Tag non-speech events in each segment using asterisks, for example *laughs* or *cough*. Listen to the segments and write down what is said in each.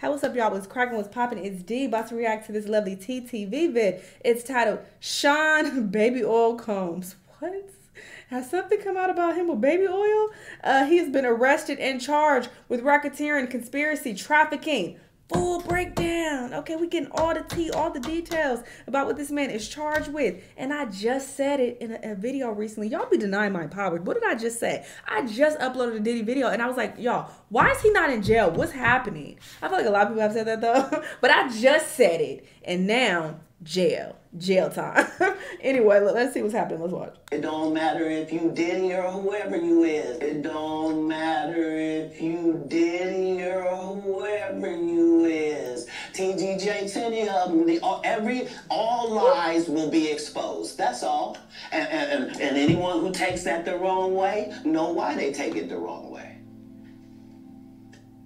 Hey, what's up, y'all? What's cracking? What's popping? It's D. About to react to this lovely TTV vid. It's titled Sean Baby Oil Combs. What? Has something come out about him with baby oil? Uh, he has been arrested and charged with racketeering, conspiracy, trafficking, full breakdown. Okay, we getting all the tea, all the details about what this man is charged with. And I just said it in a, a, video recently. Y'all be denying my powers. What did I just say? I just uploaded a Diddy video and I was like, y'all, why is he not in jail? What's happening? I feel like a lot of people have said that though. *laughs* but I just said it. And now jail, jail time. *laughs* anyway, let's see what's happening. Let's watch. It don't matter if you Diddy or whoever you is. It don't matter if you Diddy or whoever you is. TGJ, any of them, the, every, all lies will be exposed. That's all. And, and, and anyone who takes that the wrong way, know why they take it the wrong way.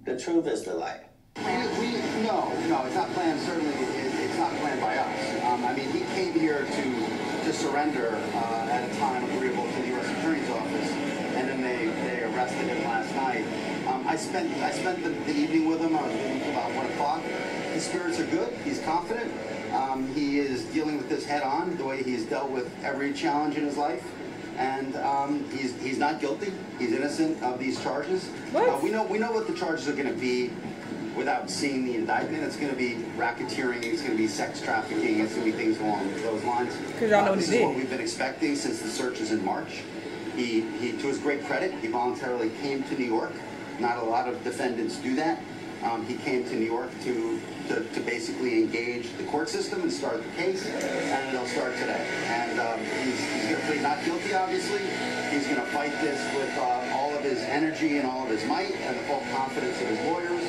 The truth is the light. We, we, no, no, it's not planned. Certainly, not planned by us. Um, I mean, he came here to to surrender uh, at a time agreeable to the U.S. Attorney's Office, and then they, they arrested him last night. Um, I spent I spent the, the, evening with him. I was with him about one o'clock. His spirits are good. He's confident. Um, he is dealing with this head on, the way he's dealt with every challenge in his life and um, he's he's not guilty. He's innocent of these charges. Uh, we know we know what the charges are going to be without seeing the indictment, it's going to be racketeering, it's going to be sex trafficking, it's going to be things along those lines. Because y'all know uh, this is what we've been expecting since the searches in March. He, he, to his great credit, he voluntarily came to New York. Not a lot of defendants do that. Um, he came to New York to, to, to, basically engage the court system and start the case, and it'll start today. And um, he's, he's going to plead not guilty, obviously. He's going to fight this with uh, all of his energy and all of his might and the full confidence of his lawyers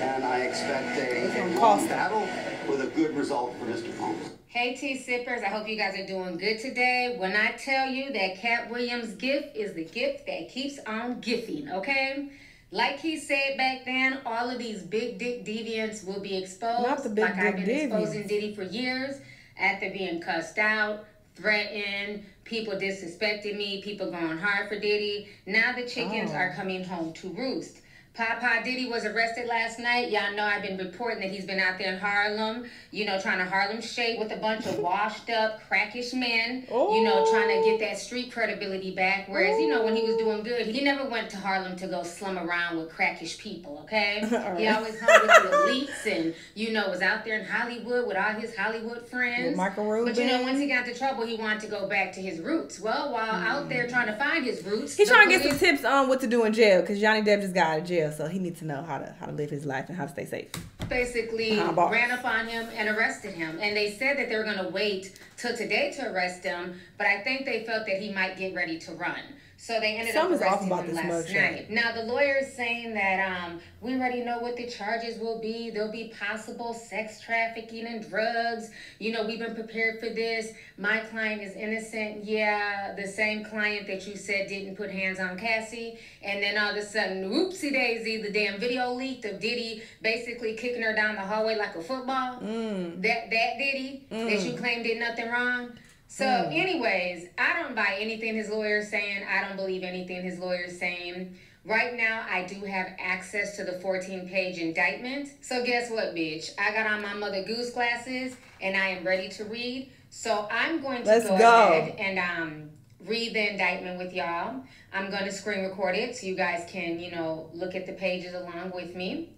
and I expect a, a long battle with a good result for Mr. Combs. Hey T Sippers, I hope you guys are doing good today. When I tell you that Katt Williams' gift is the gift that keeps on gifting, okay? Like he said back then, all of these big dick deviants will be exposed. Not the big like I've been deviants. exposing Diddy for years after being cussed out, threatened, people disrespecting me, people going hard for Diddy. Now the chickens oh. are coming home to roost. Papa Diddy was arrested last night. Y'all know I've been reporting that he's been out there in Harlem, you know, trying to Harlem shake with a bunch of washed up, crackish men, Ooh. you know, trying to get that street credibility back. Whereas, Ooh. you know, when he was doing good, he never went to Harlem to go slum around with crackish people, okay? *laughs* right. He always hung with the elites and, you know, was out there in Hollywood with all his Hollywood friends. Michael Rubin. But, you know, once he got into trouble, he wanted to go back to his roots. Well, while mm. out there trying to find his roots, he's trying to get some tips on what to do in jail because Johnny Depp just got out of jail jail, so he needs to know how to how to live his life and how to stay safe. Basically, ran up on him and arrested him, and they said that they were going to wait till today to arrest him, but I think they felt that he might get ready to run. So they ended Something's up arresting him last night. Now the lawyer is saying that um, we already know what the charges will be. There'll be possible sex trafficking and drugs. You know, we've been prepared for this. My client is innocent. Yeah, the same client that you said didn't put hands on Cassie. And then all of a sudden, whoopsie daisy, the damn video leaked of Diddy basically kicking her down the hallway like a football. Mm. That that Diddy mm. that you claim did nothing wrong. So, mm. anyways, I don't buy anything his lawyer's saying. I don't believe anything his lawyer's saying. Right now, I do have access to the 14 page indictment. So, guess what, bitch? I got on my Mother Goose glasses and I am ready to read. So, I'm going to Let's go, go, ahead and um, read the indictment with y'all. I'm going to screen record it so you guys can, you know, look at the pages along with me.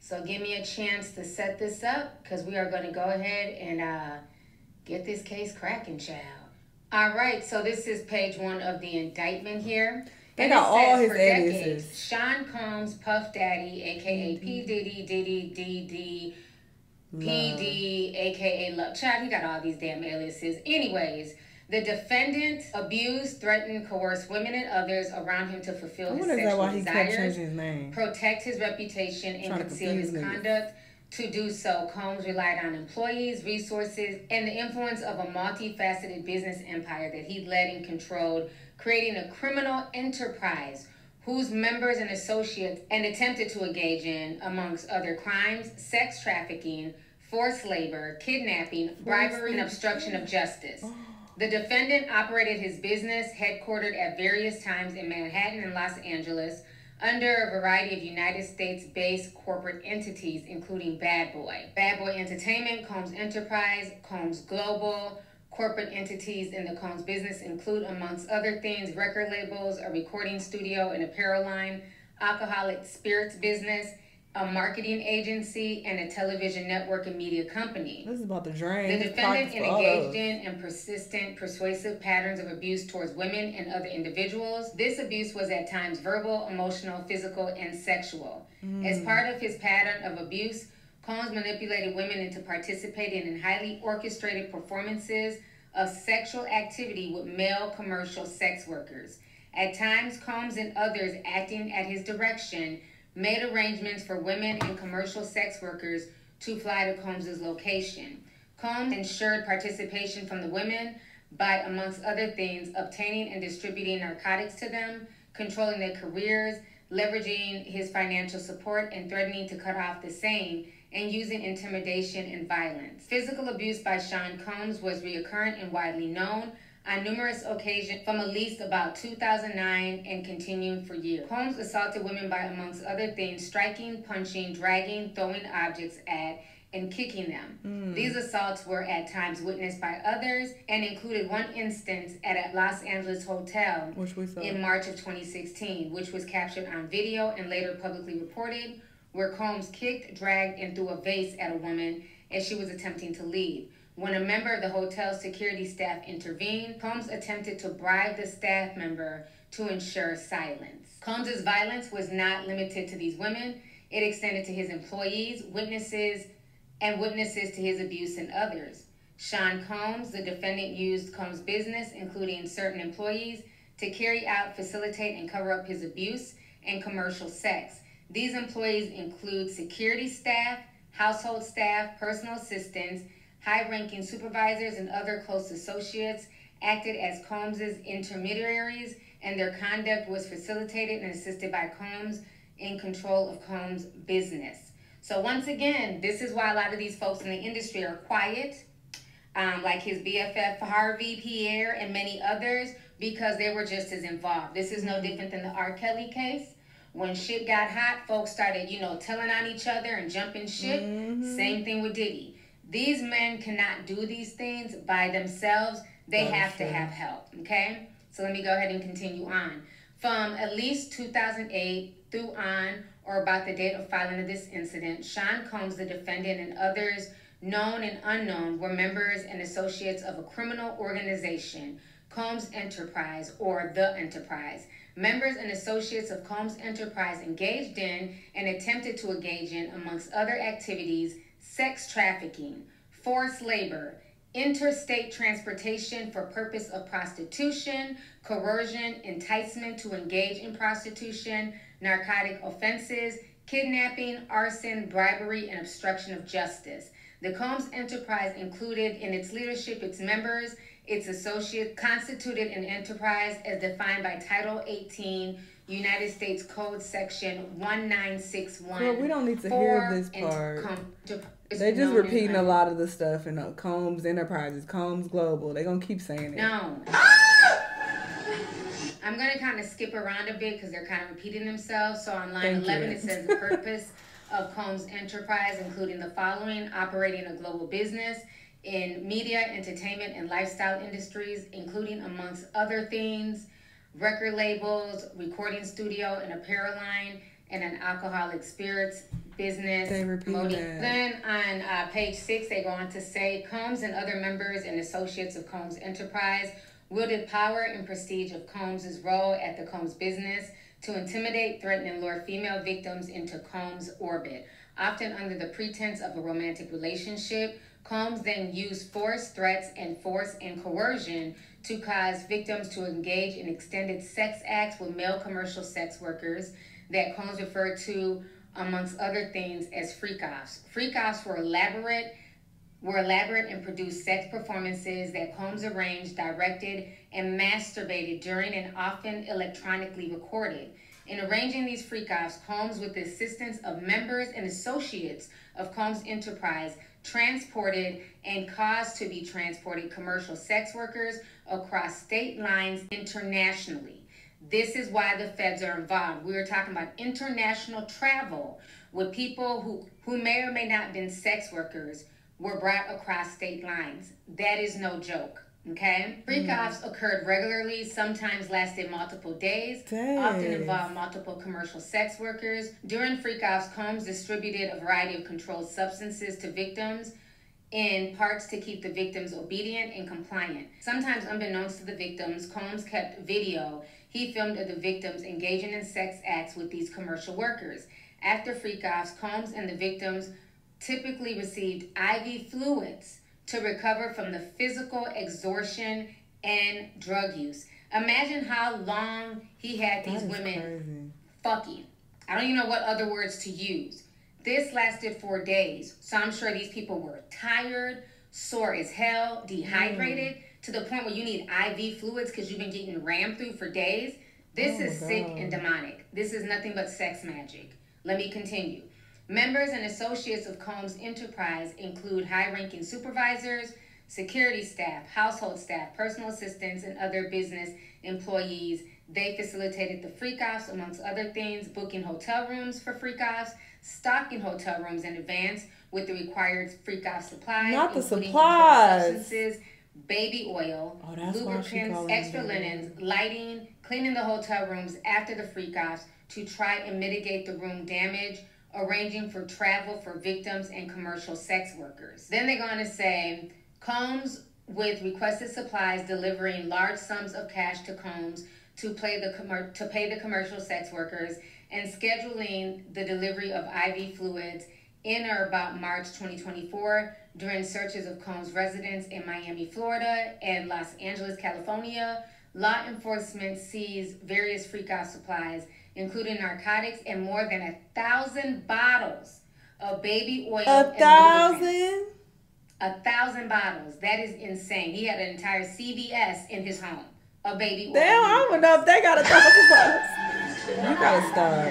So, give me a chance to set this up because we are going to go ahead and. Uh, Get this case cracking, child. All right, so this is page one of the indictment here. They got all his aliases. Sean Combs, Puff Daddy, aka mm-hmm. P Diddy, Diddy, DD, PD, aka Love Child. He got all these damn aliases. Anyways, the defendant abused, threatened, coerced women and others around him to fulfill his sexual desires, his protect his reputation, and conceal his conduct. To do so, Combs relied on employees, resources, and the influence of a multifaceted business empire that he led and controlled, creating a criminal enterprise whose members and associates and attempted to engage in, amongst other crimes, sex trafficking, forced labor, kidnapping, bribery, and obstruction of justice. *gasps* The defendant operated his business headquartered at various times in Manhattan and Los Angeles under a variety of United States based corporate entities, including Bad Boy, Bad Boy Entertainment, Combs Enterprise, Combs Global. Corporate entities in the Combs business include, amongst other things, record labels, a recording studio, an apparel line, alcoholic spirits business, a marketing agency, and a television network and media company. This is about the drain. The defendant engaged in and persistent, persuasive patterns of abuse towards women and other individuals. This abuse was at times verbal, emotional, physical, and sexual. Mm. As part of his pattern of abuse, Combs manipulated women into participating in highly orchestrated performances of sexual activity with male commercial sex workers. At times, Combs and others acting at his direction made arrangements for women and commercial sex workers to fly to Combs's location. Combs ensured participation from the women by, amongst other things, obtaining and distributing narcotics to them, controlling their careers, leveraging his financial support, and threatening to cut off the same, and using intimidation and violence. Physical abuse by Sean Combs was reoccurrent and widely known, on numerous occasions from at least about 2009 and continuing for years. Combs assaulted women by, amongst other things, striking, punching, dragging, throwing objects at, and kicking them. Mm. These assaults were at times witnessed by others and included one instance at a Los Angeles hotel in March of 2016, which was captured on video and later publicly reported, where Combs kicked, dragged, and threw a vase at a woman as she was attempting to leave. When a member of the hotel's security staff intervened, Combs attempted to bribe the staff member to ensure silence. Combs's violence was not limited to these women. It extended to his employees, witnesses, and witnesses to his abuse and others. Sean Combs, the defendant, used Combs' business, including certain employees, to carry out, facilitate, and cover up his abuse and commercial sex. These employees include security staff, household staff, personal assistants, High-ranking supervisors and other close associates acted as Combs's intermediaries, and their conduct was facilitated and assisted by Combs in control of Combs' business. So once again, this is why a lot of these folks in the industry are quiet, um, like his BFF Harvey Pierre and many others, because they were just as involved. This is no different than the R. Kelly case. When shit got hot, folks started, you know, telling on each other and jumping shit. Mm-hmm. Same thing with Diddy. These men cannot do these things by themselves. They have to have help. Okay? So let me go ahead and continue on. From at least 2008 through on or about the date of filing of this incident, Sean Combs, the defendant, and others known and unknown were members and associates of a criminal organization, Combs Enterprise or The Enterprise. Members and associates of Combs Enterprise engaged in and attempted to engage in, amongst other activities, sex trafficking, forced labor, interstate transportation for purpose of prostitution, coercion, enticement to engage in prostitution, narcotic offenses, kidnapping, arson, bribery, and obstruction of justice. The Combs enterprise included in its leadership its members, its associates, constituted an enterprise as defined by Title 18 United States Code Section 1961. Well, we don't need to hear this part. they just repeating a lot of the stuff in uh, Combs Enterprises, Combs Global. They're going to keep saying it. No. I'm going to kind of skip around a bit because they're kind of repeating themselves. So on line Thank 11, you. it says the purpose of Combs Enterprise, including the following operating a global business in media, entertainment, and lifestyle industries, including, amongst other things, record labels, recording studio, an apparel line, and an alcoholic spirits business. They repeat that. Then on uh, page six, they go on to say Combs and other members and associates of Combs Enterprise wielded power and prestige of Combs's role at the Combs business to intimidate, threaten, and lure female victims into Combs' orbit, often under the pretense of a romantic relationship. Combs then used force, threats, and force and coercion to cause victims to engage in extended sex acts with male commercial sex workers that Combs referred to, amongst other things, as freak-offs. Freak-offs were elaborate, were elaborate and produced sex performances that Combs arranged, directed, and masturbated during and often electronically recorded. In arranging these freak-offs, Combs, with the assistance of members and associates of Combs Enterprise, transported and caused to be transported commercial sex workers across state lines internationally. This is why the feds are involved. We are talking about international travel with people who, who may or may not have been sex workers were brought across state lines. That is no joke. Okay? Freak mm. offs occurred regularly, sometimes lasted multiple days, Dang. often involved multiple commercial sex workers. During freak offs, Combs distributed a variety of controlled substances to victims in parts to keep the victims obedient and compliant. Sometimes unbeknownst to the victims, Combs kept video he filmed of the victims engaging in sex acts with these commercial workers. After freak offs, Combs and the victims typically received IV fluids to recover from the physical exhaustion and drug use. Imagine how long he had these women crazy. fucking. I don't even know what other words to use. This lasted for days, so I'm sure these people were tired, sore as hell, dehydrated, mm. to the point where you need IV fluids because you've been getting rammed through for days. This oh is sick and demonic. This is nothing but sex magic. Let me continue. Members and associates of Combs Enterprise include high ranking supervisors, security staff, household staff, personal assistants, and other business employees. They facilitated the freak offs, amongst other things, booking hotel rooms for freak offs, stocking hotel rooms in advance with the required freak off supplies, not the supplies, substances, baby oil, oh, lubricants, extra linens, lighting, cleaning the hotel rooms after the freak offs to try and mitigate the room damage arranging for travel for victims and commercial sex workers. Then they go on to say Combs with requested supplies delivering large sums of cash to Combs to pay the com- to pay the commercial sex workers and scheduling the delivery of IV fluids in or about March 2024 during searches of Combs' residence in Miami, Florida and Los Angeles, California. Law enforcement seized various freak-off supplies including narcotics and more than a thousand bottles of baby oil. A thousand? A thousand bottles. That is insane. He had an entire CVS in his home of baby oil. Damn, I don't know if they got a thousand *laughs* bottles. You gotta stop.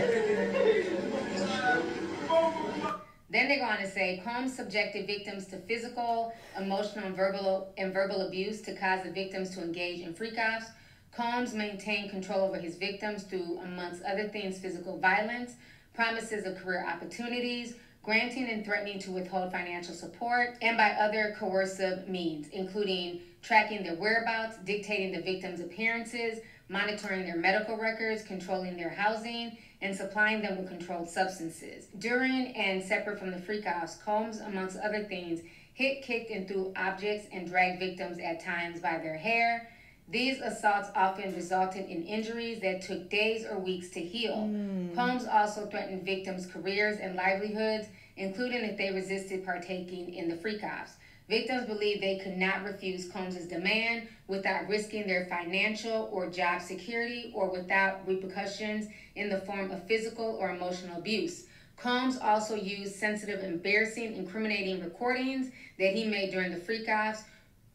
Then they go on to say Combs subjected victims to physical, emotional, and verbal and verbal abuse to cause the victims to engage in freak-offs Combs maintained control over his victims through, amongst other things, physical violence, promises of career opportunities, granting and threatening to withhold financial support, and by other coercive means, including tracking their whereabouts, dictating the victims' appearances, monitoring their medical records, controlling their housing, and supplying them with controlled substances. During and separate from the freak-offs, Combs, amongst other things, hit, kicked, and threw objects and dragged victims at times by their hair, these assaults often resulted in injuries that took days or weeks to heal. Mm. Combs also threatened victims' careers and livelihoods, including if they resisted partaking in the freak offs. Victims believed they could not refuse Combs's demand without risking their financial or job security or without repercussions in the form of physical or emotional abuse. Combs also used sensitive, embarrassing, incriminating recordings that he made during the freak offs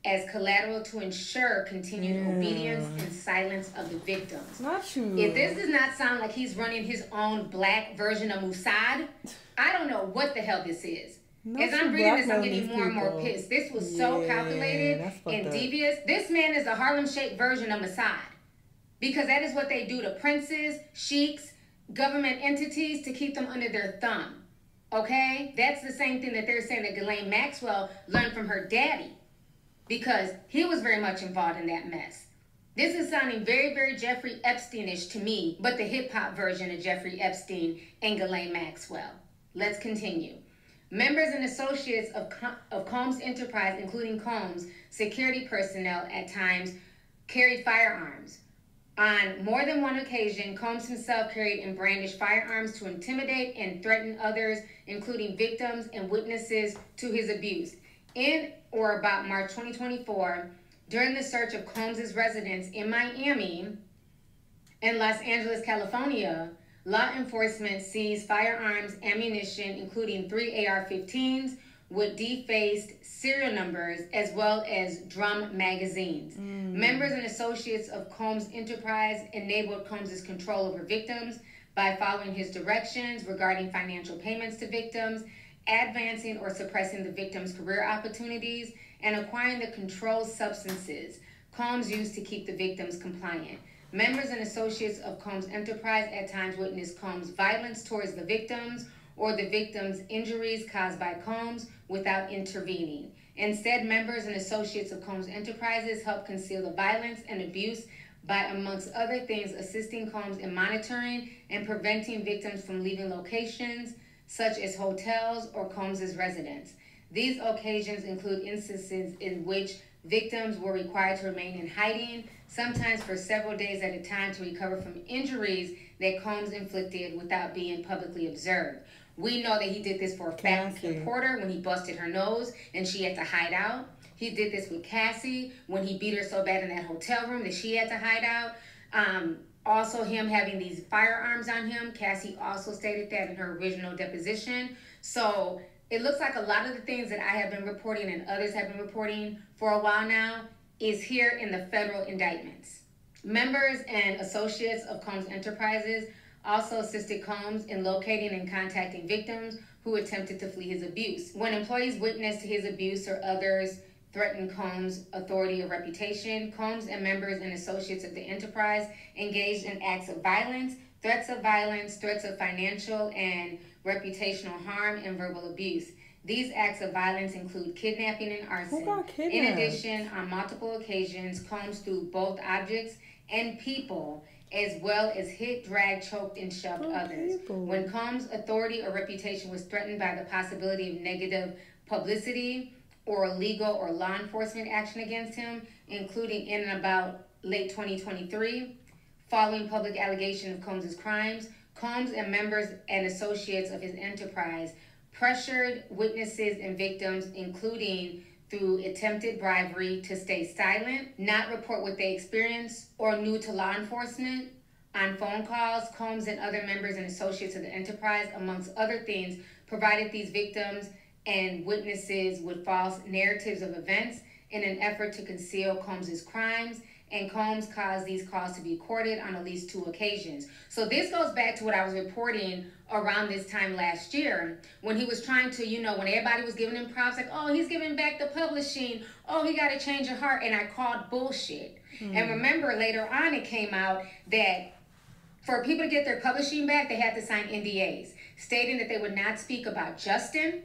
as collateral to ensure continued obedience mm. and silence of the victims. Not true. If this does not sound like he's running his own black version of Mossad, I don't know what the hell this is. Not As I'm reading this, I'm getting more people. and more pissed. This was yeah, so calculated and up. devious. This man is a Harlem Shake version of Mossad. Because that is what they do to princes, sheiks, government entities to keep them under their thumb. Okay? That's the same thing that they're saying that Ghislaine Maxwell learned from her daddy because he was very much involved in that mess. This is sounding very, very Jeffrey Epsteinish to me, but the hip hop version of Jeffrey Epstein and Ghislaine Maxwell. Let's continue. Members and associates of, of Combs Enterprise, including Combs, security personnel at times carried firearms. On more than one occasion, Combs himself carried and brandished firearms to intimidate and threaten others, including victims and witnesses to his abuse. In or about March 2024, during the search of Combs's residence in Miami and Los Angeles, California, law enforcement seized firearms, ammunition, including three AR 15s with defaced serial numbers, as well as drum magazines. Mm. Members and associates of Combs Enterprise enabled Combs's control over victims by following his directions regarding financial payments to victims advancing or suppressing the victim's career opportunities, and acquiring the controlled substances Combs used to keep the victims compliant. Members and associates of Combs Enterprise at times witnessed Combs' violence towards the victims or the victims' injuries caused by Combs without intervening. Instead, members and associates of Combs Enterprises help conceal the violence and abuse by, amongst other things, assisting Combs in monitoring and preventing victims from leaving locations such as hotels or Combs's residence. These occasions include instances in which victims were required to remain in hiding, sometimes for several days at a time to recover from injuries that Combs inflicted without being publicly observed. We know that he did this for a Fancy Porter when he busted her nose and she had to hide out. He did this with Cassie when he beat her so bad in that hotel room that she had to hide out. Um, also, him having these firearms on him. Cassie also stated that in her original deposition. So it looks like a lot of the things that I have been reporting and others have been reporting for a while now is here in the federal indictments. Members and associates of Combs Enterprises also assisted Combs in locating and contacting victims who attempted to flee his abuse. When employees witnessed his abuse or others threatened Combs' authority or reputation, Combs and members and associates of the enterprise engaged in acts of violence, threats of violence, threats of financial and reputational harm, and verbal abuse. These acts of violence include kidnapping and arson. In addition, on multiple occasions, Combs threw both objects and people as well as hit, dragged, choked, and shoved oh, others. People. When Combs' authority or reputation was threatened by the possibility of negative publicity or legal or law enforcement action against him, including in and about late 2023, following public allegation of Combs' crimes, Combs and members and associates of his enterprise pressured witnesses and victims, including through attempted bribery to stay silent, not report what they experienced or knew to law enforcement. On phone calls, Combs and other members and associates of the enterprise, amongst other things, provided these victims and witnesses with false narratives of events in an effort to conceal Combs's crimes and Combs caused these calls to be recorded on at least two occasions. So this goes back to what I was reporting around this time last year when he was trying to, you know, when everybody was giving him props, like, oh, he's giving back the publishing, oh, he got to change of heart, and I called bullshit. Mm. And remember, later on, it came out that for people to get their publishing back, they had to sign NDAs stating that they would not speak about Justin,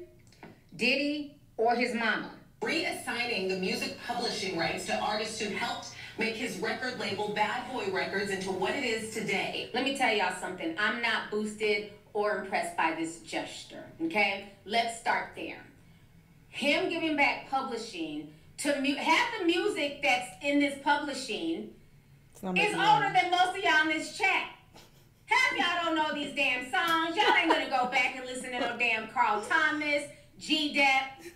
Diddy, or his mama. Reassigning the music publishing rights to artists who helped make his record label Bad Boy Records into what it is today. Let me tell y'all something. I'm not boosted or impressed by this gesture, okay? Let's start there. Him giving back publishing to mu- half the music that's in this publishing is older than most of y'all in this chat. Half y'all don't know these damn songs. Y'all ain't gonna go back and listen to no damn Carl Thomas, G Dep,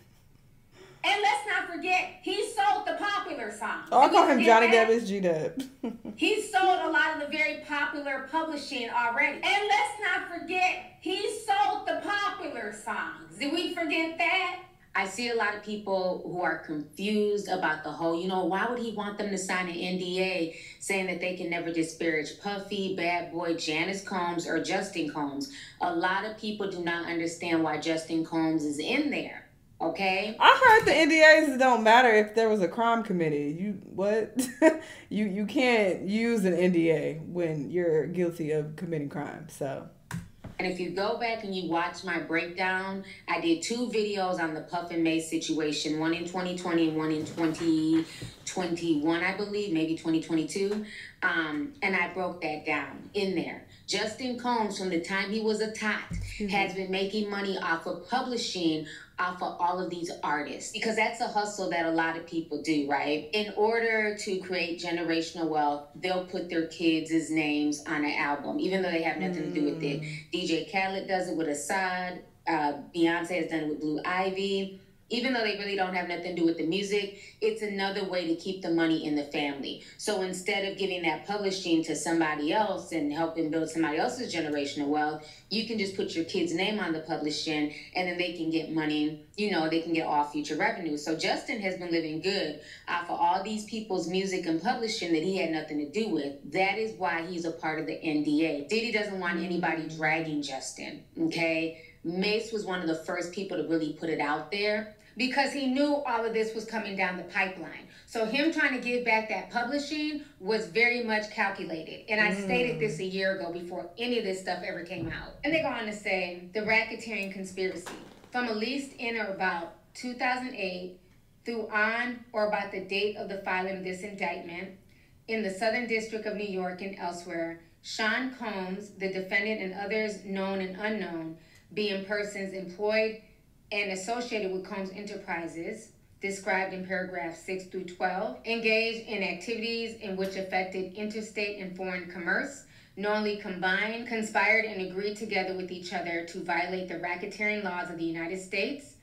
and let's not forget, he sold the popular songs. Oh, I call him Johnny Depp is G Dep. *laughs* he sold a lot of the very popular publishing already. And let's not forget, he sold the popular songs. Did we forget that? I see a lot of people who are confused about the whole, you know, why would he want them to sign an NDA saying that they can never disparage Puffy, Bad Boy, Janice Combs, or Justin Combs? A lot of people do not understand why Justin Combs is in there. Okay. I heard the NDAs don't matter if there was a crime committed. You what? *laughs* you you can't use an NDA when you're guilty of committing crime. So. And if you go back and you watch my breakdown, I did two videos on the Puff and Mase situation, one in 2020 and one in 2021, I believe, maybe 2022. Um, and I broke that down in there. Justin Combs, from the time he was a tot, mm-hmm. has been making money off of publishing off of all of these artists because that's a hustle that a lot of people do, right? In order to create generational wealth, they'll put their kids' names on an album, even though they have nothing mm. to do with it. Mm. DJ Khaled does it with Asahd. Uh, Beyonce has done it with Blue Ivy even though they really don't have nothing to do with the music, it's another way to keep the money in the family. So instead of giving that publishing to somebody else and helping build somebody else's generational wealth, you can just put your kid's name on the publishing and then they can get money, you know, they can get all future revenue. So Justin has been living good off of all these people's music and publishing that he had nothing to do with. That is why he's a part of the NDA. Diddy doesn't want anybody mm-hmm. dragging Justin, okay? Mase was one of the first people to really put it out there because he knew all of this was coming down the pipeline. So him trying to give back that publishing was very much calculated. And I mm. stated this a year ago before any of this stuff ever came out. And they go on to say the racketeering conspiracy from at least in or about 2008 through on or about the date of the filing of this indictment in the Southern District of New York and elsewhere, Sean Combs, the defendant, and others known and unknown, being persons employed and associated with Combs Enterprises, described in paragraphs 6 through 12, engaged in activities in which affected interstate and foreign commerce, knowingly combined, conspired, and agreed together with each other to violate the racketeering laws of the United States,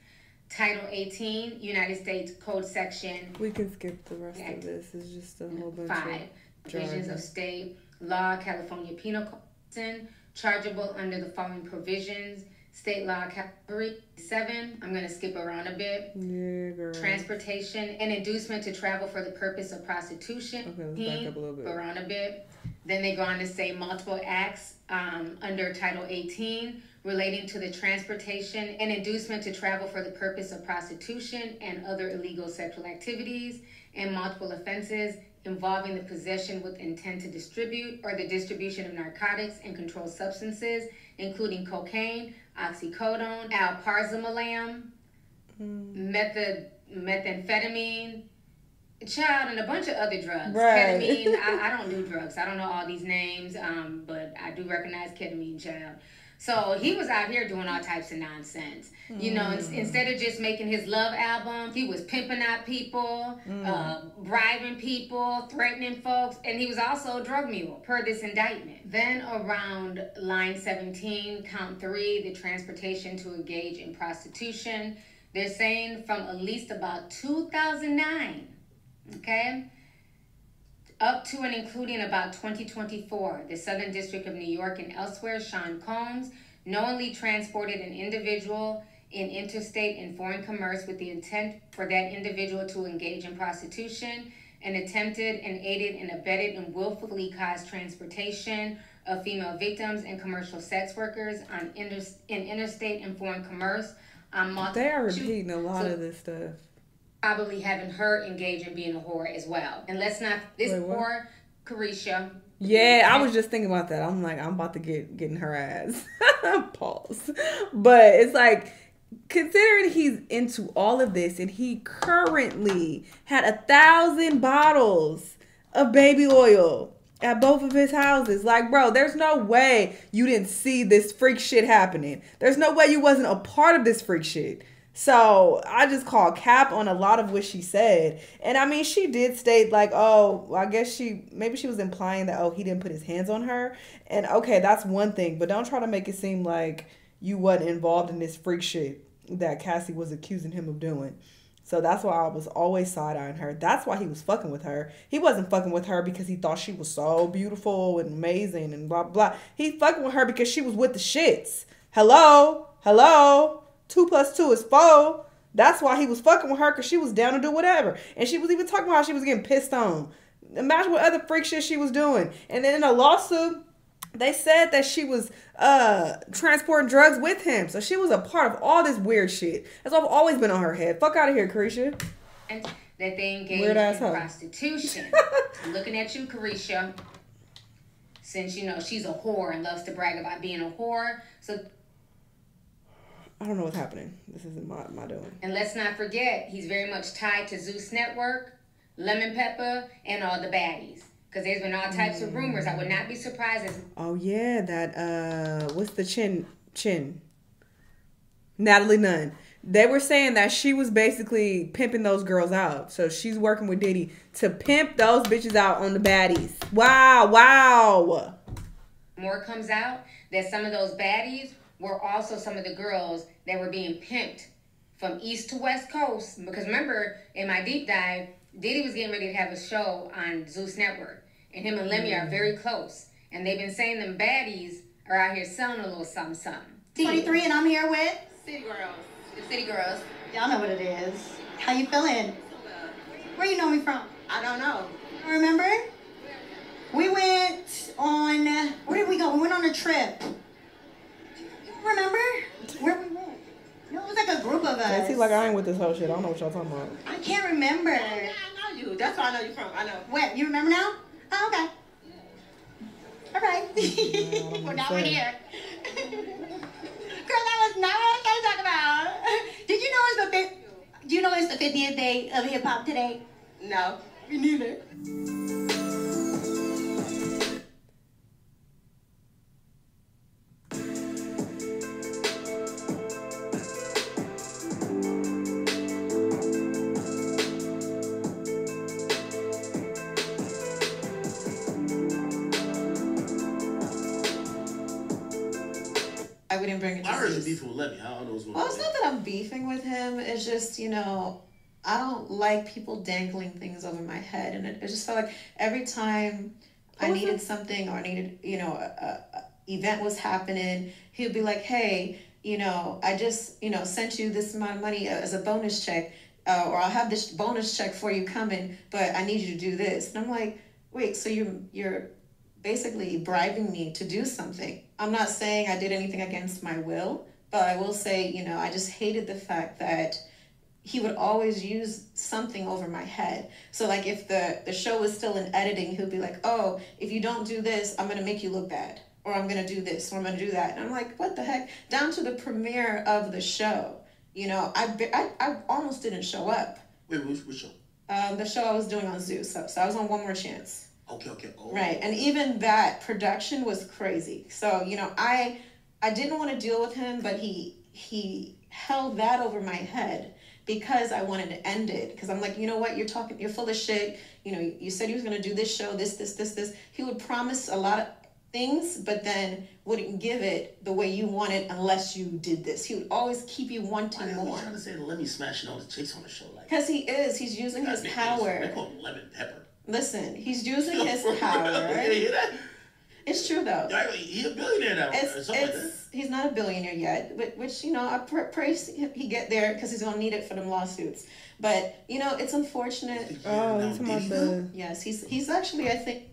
Title 18, United States Code Section. We can skip the rest Act, of this. It's just a whole bunch five, of provisions of state law, California Penal Code, chargeable under the following provisions State Law Category 7. I'm going to skip around a bit. Yeah, girl. Transportation and inducement to travel for the purpose of prostitution. Okay, let's back up a little bit. Around a bit. Then they go on to say multiple acts um, under Title 18 relating to the transportation and inducement to travel for the purpose of prostitution and other illegal sexual activities and multiple offenses involving the possession with intent to distribute or the distribution of narcotics and controlled substances, including cocaine, oxycodone, alprazolam, mm. method, methamphetamine, child, and a bunch of other drugs. Right. Ketamine. I, I, don't do *laughs* drugs. I don't know all these names, um, but I do recognize ketamine, child. So he was out here doing all types of nonsense. Mm. You know, mm. instead of just making his love album, he was pimping out people, mm. uh, bribing people, threatening folks, and he was also a drug mule per this indictment. Then around line 17, count three, the transportation to engage in prostitution. They're saying from at least about 2009, okay? Up to and including about 2024, the Southern District of New York and elsewhere, Sean Combs knowingly transported an individual in interstate and foreign commerce with the intent for that individual to engage in prostitution and attempted and aided and abetted and willfully caused transportation of female victims and commercial sex workers on inter- in interstate and foreign commerce on multiple. They are repeating a lot so, of this stuff probably having her engage in being a whore as well. And let's not this Wait, whore, Caresha. Yeah, I was just thinking about that. I'm like, I'm about to get getting her ass. *laughs* Pause. But it's like considering he's into all of this and he currently had a thousand bottles of baby oil at both of his houses. Like, bro, there's no way you didn't see this freak shit happening. There's no way you wasn't a part of this freak shit. So I just called cap on a lot of what she said. And I mean, she did state, like, oh, I guess she, maybe she was implying that, oh, he didn't put his hands on her. And okay, that's one thing. But don't try to make it seem like you wasn't involved in this freak shit that Cassie was accusing him of doing. So that's why I was always side eyeing her. That's why he was fucking with her. He wasn't fucking with her because he thought she was so beautiful and amazing and blah, blah. He fucking with her because she was with the shits. Hello? Hello? Two plus two is four. That's why he was fucking with her because she was down to do whatever. And she was even talking about how she was getting pissed on. Imagine what other freak shit she was doing. And then in a lawsuit, they said that she was uh transporting drugs with him. So she was a part of all this weird shit. That's why I've always been on her head. Fuck out of here, Caresha. And that they engaged weird in prostitution. *laughs* Looking at you, Caresha. Since you know she's a whore and loves to brag about being a whore. So I don't know what's happening. This isn't my, my doing. And let's not forget, he's very much tied to Zeus Network, Lemon Pepper, and all the baddies. Because there's been all types mm. of rumors. I would not be surprised if. Oh, yeah. That, uh, what's the chin? Chin. Natalie Nunn. They were saying that she was basically pimping those girls out. So she's working with Diddy to pimp those bitches out on the baddies. Wow, wow. More comes out that some of those baddies were also some of the girls that were being pimped from east to west coast. Because remember, in my deep dive, Diddy was getting ready to have a show on Zeus Network, and him and Lemmy mm. are very close. And they've been saying them baddies are out here selling a little something, something. 23, and I'm here with City Girls. The City Girls. Y'all know what it is. How you feeling? Where you know me from? I don't know. Remember? We went on. Where did we go? We went on a trip remember? Where, like a group of us. It seems like I ain't with this whole shit. I don't know what y'all talking about. I can't remember. Oh, yeah, I know you. That's where I know you from. I know. Wait, you remember now? Oh, okay. All right. *laughs* well, now we're here. *laughs* Girl, that was not what I was talking about. *laughs* Did you know it's the fifth? Do you know it's the 50th day of hip hop today? No. Me neither. Just, you know, I don't like people dangling things over my head. And it, it just felt like every time I needed it? something or I needed, you know, a, a, event was happening, he would be like, hey, you know, I just, you know, sent you this amount of money as a bonus check. Uh, or I'll have this bonus check for you coming, but I need you to do this. And I'm like, wait, so you're you're basically bribing me to do something. I'm not saying I did anything against my will, but I will say, you know, I just hated the fact that he would always use something over my head. So like if the the show was still in editing, he'd be like, "Oh, if you don't do this, I'm going to make you look bad." Or I'm going to do this, or I'm going to do that. And I'm like, "What the heck?" Down to the premiere of the show. You know, I I, I almost didn't show up. Wait, which, which show? Um, the show I was doing on Zeus. So, so I was on One More Chance. Okay, okay. Oh. Right. And even that production was crazy. So, you know, I I didn't want to deal with him, but he he held that over my head because I wanted to end it. Because I'm like, you know what, you're talking, you're full of shit. You know, you said you was gonna do this show, this, this, this, this. He would promise a lot of things, but then wouldn't give it the way you want it unless you did this. He would always keep you wanting more. trying to say let me smash all the chicks on the show like? Because he is. He's using his power. They call him lemon pepper. Listen, he's using *laughs* his power. *laughs* It's true though. He's a billionaire now. It's, it's, he's not a billionaire yet, but which you know I pray he get there because he's gonna need it for them lawsuits. But you know it's unfortunate. Oh, he's about the. Yes, he's he's actually I think.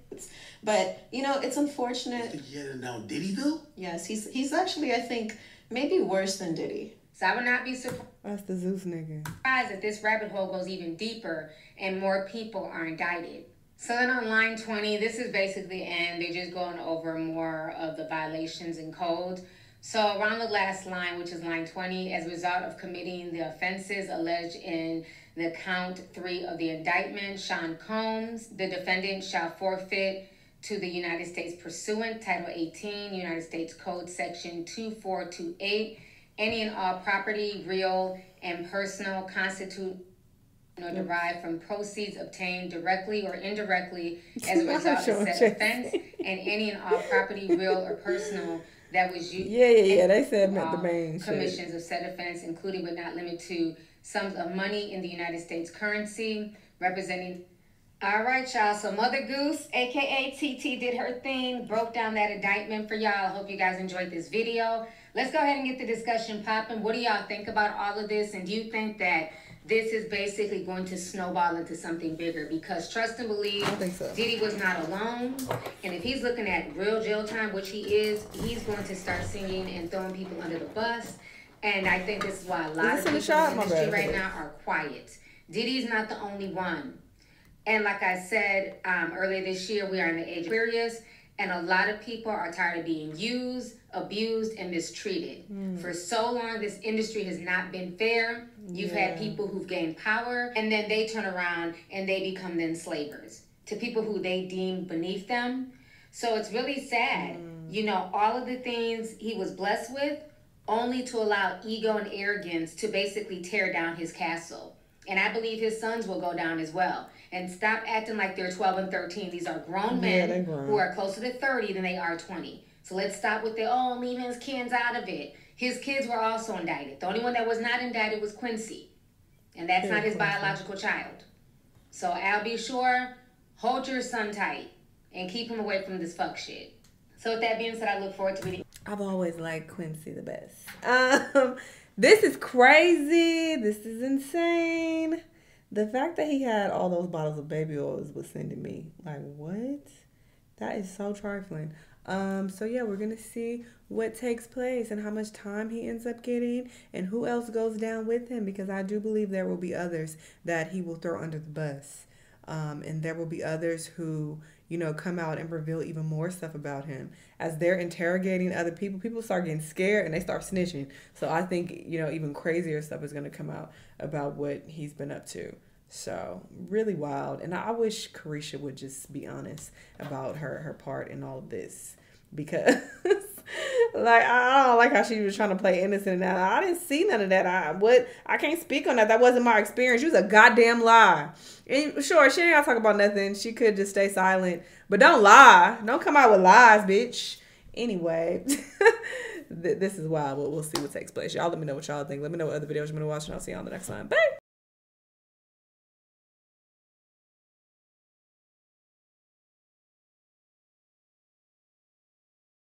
But you know it's unfortunate. Yeah, think he had it now Diddyville? Yes, he's he's actually I think maybe worse than Diddy. So I would not be surprised. That's the Zeus nigga. Surprised that this rabbit hole goes even deeper and more people are indicted. So then on line 20, this is basically and they're just going over more of the violations and codes. So around the last line, which is line 20, as a result of committing the offenses alleged in the count three of the indictment, Sean Combs, the defendant shall forfeit to the United States pursuant Title 18, United States Code Section 2428, any and all property, real and personal, constitute or derived from proceeds obtained directly or indirectly *laughs* as a result of said offense, and any and all property, real or personal, that was used. Yeah, yeah, yeah. They said meant the um, main commissions shit. of said offense, including but not limited to sums of money in the United States currency, representing. All right, y'all. So Mother Goose, aka TT, did her thing, broke down that indictment for y'all. I hope you guys enjoyed this video. Let's go ahead and get the discussion popping. What do y'all think about all of this? And do you think that this is basically going to snowball into something bigger because trust and believe so. Diddy was not alone. And if he's looking at real jail time, which he is, he's going to start singing and throwing people under the bus. And I think this is why a lot of people in the industry right now are quiet. Diddy's not the only one. And like I said um, earlier this year, we are in the age of Aquarius, and a lot of people are tired of being used, abused, and mistreated. Mm. For so long, this industry has not been fair You've yeah. had people who've gained power and then they turn around and they become then slavers to people who they deem beneath them. So it's really sad. Mm. You know, all of the things he was blessed with only to allow ego and arrogance to basically tear down his castle. And I believe his sons will go down as well. And stop acting like they're 12 and 13. These are grown men yeah, who are closer to 30 than they are 20. So let's stop with the, oh, leave his kids out of it. His kids were also indicted. The only one that was not indicted was Quincy, and that's not his biological child. So Al B. Sure, hold your son tight and keep him away from this fuck shit. So with that being said, I look forward to meeting. I've always liked Quincy the best. Um, *laughs* this is crazy. This is insane. The fact that he had all those bottles of baby oils was sending me like, what? That is so trifling. Um, so yeah, we're gonna see what takes place and how much time he ends up getting and who else goes down with him because I do believe there will be others that he will throw under the bus. Um, and there will be others who, you know, come out and reveal even more stuff about him. As they're interrogating other people, people start getting scared and they start snitching. So I think, you know, even crazier stuff is going to come out about what he's been up to. So really wild. And I wish Caresha would just be honest about her, her part in all this because *laughs* like I don't like how she was trying to play innocent and that. I didn't see none of that. I what I can't speak on that. That wasn't my experience. She was a goddamn lie. And sure, she ain't gotta talk about nothing. She could just stay silent. But don't lie. Don't come out with lies, bitch. Anyway. *laughs* this is wild. We'll, we'll see what takes place. Y'all let me know what y'all think. Let me know what other videos you want to watch, and I'll see you on the next time. Bye.